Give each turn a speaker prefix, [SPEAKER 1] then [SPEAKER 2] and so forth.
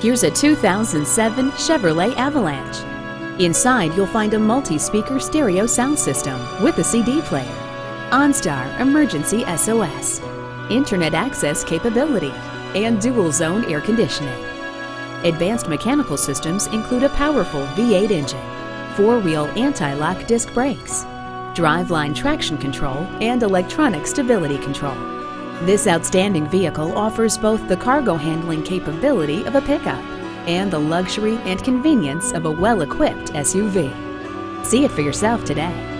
[SPEAKER 1] Here's a 2007 Chevrolet Avalanche. Inside, you'll find a multi-speaker stereo sound system with a CD player, OnStar emergency SOS, internet access capability, and dual zone air conditioning. Advanced mechanical systems include a powerful V8 engine, four-wheel anti-lock disc brakes, driveline traction control, and electronic stability control. This outstanding vehicle offers both the cargo handling capability of a pickup and the luxury and convenience of a well-equipped SUV. See it for yourself today.